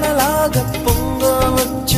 மணலாக பொங்க வச்சு